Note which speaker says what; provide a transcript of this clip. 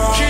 Speaker 1: tomorrow.